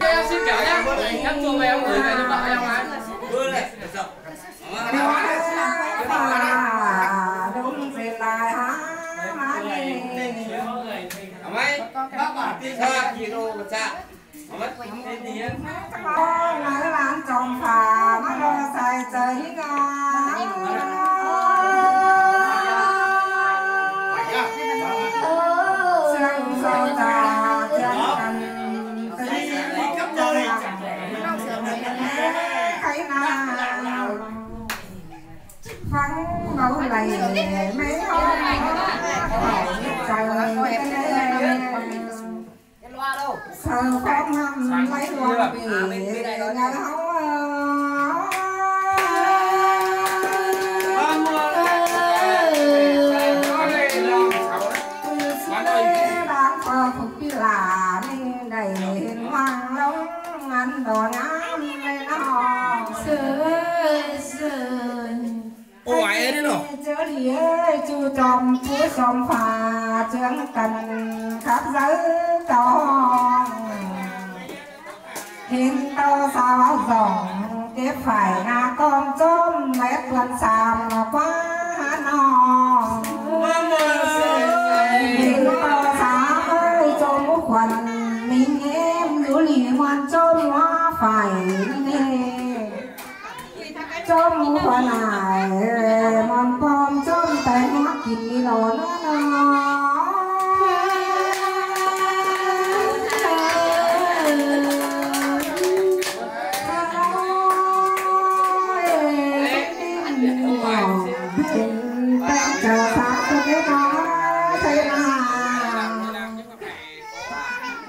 em xin kiểu nhá. Em chùa về em gửi về cho vợ em ấy đúng về lại hả má đi. Mấy bác bảo tin ra gì đâu mà cha mất tên mẫu mấy hôm trời sao không hâm lấy hoa vì nhà hấu đang phơ phục đi là nên đầy hiền hoàng lông ăn đồ ngắm lên nọ ơi chú trong chú trong phà chương cần khắp giới con hiện tao sao áo rồng tiếp phải là con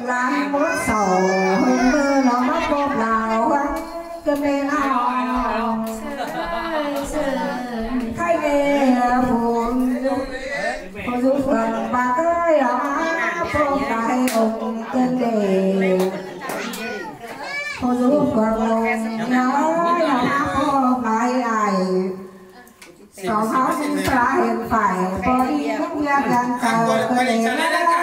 làm bút sầu hôm mưa nó mất bột nào cơn đê nào? Thay về buồn hồi dù phần ba cái đó bột đại ông cơn đê hồi dù phần lòng nhớ là bột đại ai xin ra hiện phải Có đi các nhà gần cầu Có để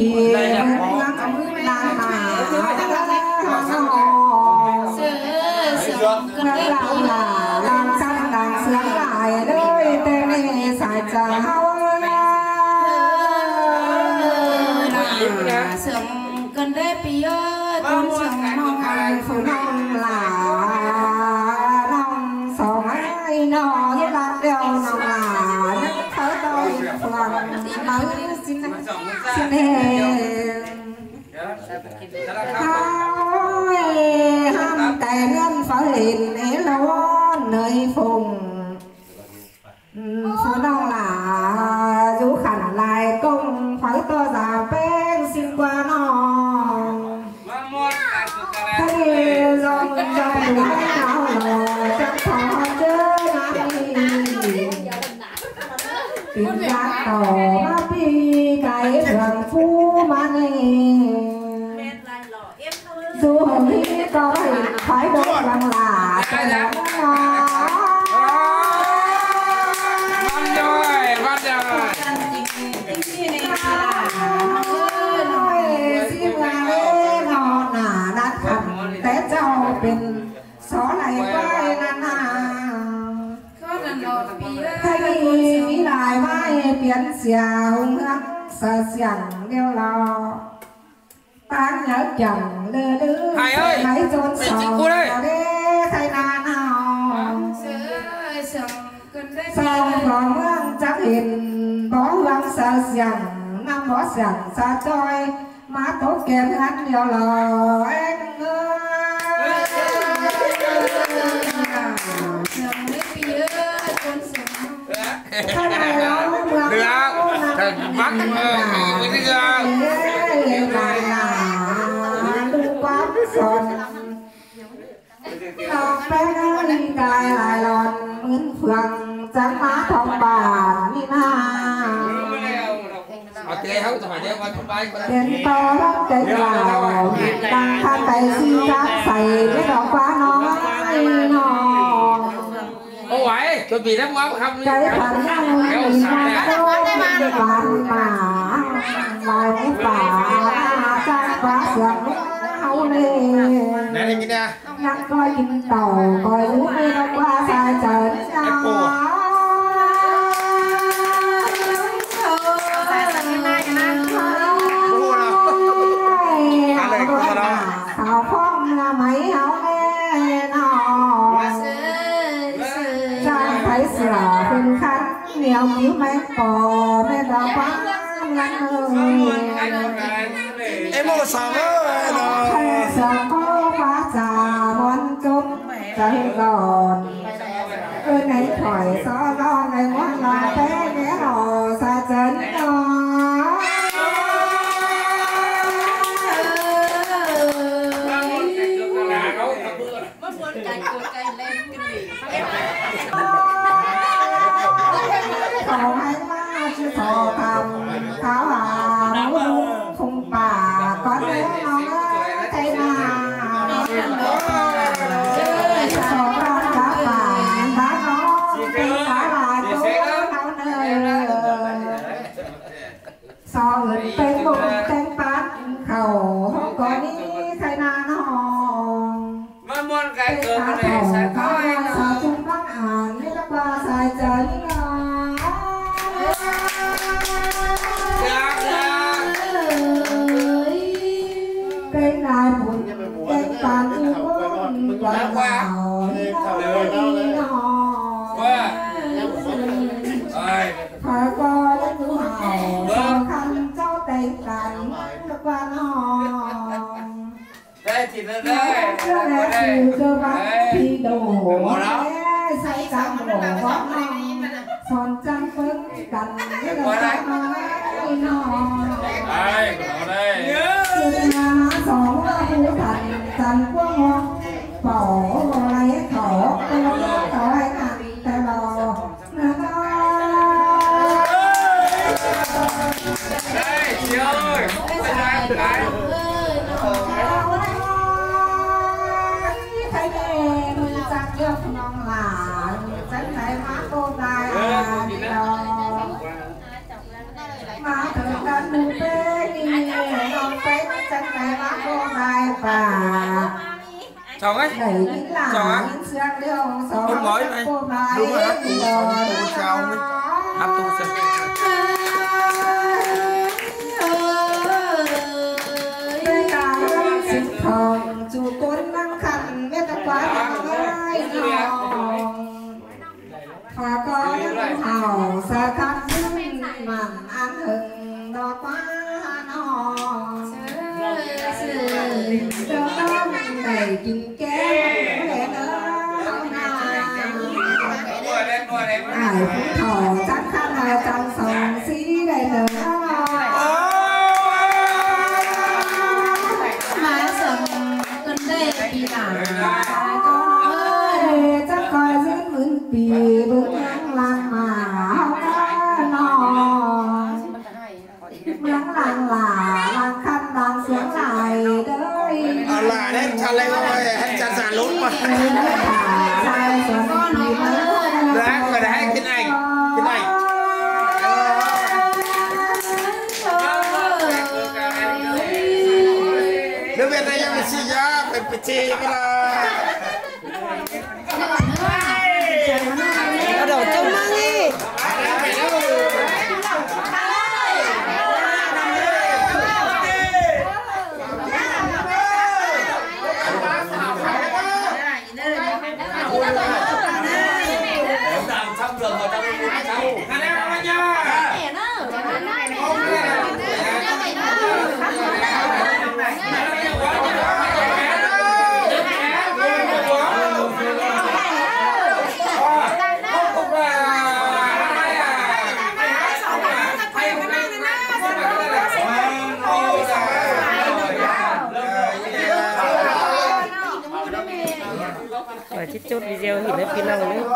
giữ nắng nắng mà Ngân là làm xanh đằng sướng lại đôi tên này xài chờ hao sớm cần đế bì nơi phùng Phụ đông là du khẩn lại công phải to già bên xin qua nó. Thế dòng dòng đúng nào lò chắc khó chớ nắm đi Tìm ra tổ mà bi cái đường phu mà này. Dù hồng hi có hình phải đốt bằng là xìa hung hăng sợ xiềng đeo lo ta nhớ chồng lơ chốn mẹ chị sầu đây. đê thay na nào sau có mương chắc hình rằng năm bỏ rằng xa trôi má tốt kèm hắn nhiều lò anh ơi Sầm đấy bia con sầm Cái này nó được thật mắt với cái lên lại là đừng quá son Lòng bé nó đi cài lại lòn Mướn phường trắng má thông bà đi na ở đây không phải đeo qua không bay Tiền to lắm cái vào Đang than tay xin rác xày Cái đó quá nó nó chuẩn bị đám máu không cái kéo nhìn xài ra nè đâu bàn mà vài cái bà quá sướng lên nè nè nhắc coi kim tàu coi lũ đi nó qua sai trời Hào khuyên khăn Nhiều cứu mấy cò Mẹ đào quá. Lắm ơi. Em mua sòng á Hay sợ có phá trà Món chung Trời gòn. Ơi này khỏi so lo Này ngoan là té ghé hò Xa chân đó bà xài chân Cây này buồn Cây tàn u bốn Quả qua rồi Phải có đến nữ hào Khó khăn cho tay tàn Qua nó đây. Thì nó đây Chưa qua lẽ đây sự cơ bác Đấy. Son trắng phấn cằn Cái đầu Bỏ đây. trắng đây đây Chừng là sổ phú thành thành quốc ngon chồng ấy. Đẩy những là điêu số Không? Nói dài Đúng rồi, hát tù xong, tù sao mới. hát tu sự phòng chủ tôn năng biết ta quá ơi và có những hào xa khăn màn ăn hừng đó quá nó cho con đầy kinh kém đây ngồi đây ai cũng thò chắc khăn là trong sòng xí đây nữa Má sầm con đây bị nản con ơi chắc coi diễn vững bì vững ngang làng mà không có nó ngang làng là làng khăn làng sướng lại đời À, là đấy, cha lên thôi, hết cha già lún mà. sai giá, mana phải chê cái là. Bắt đầu trông mang đi. làm xong rồi rồi tao đi mua sau. Hai em nha khỏi video thì lớp kia năng nữa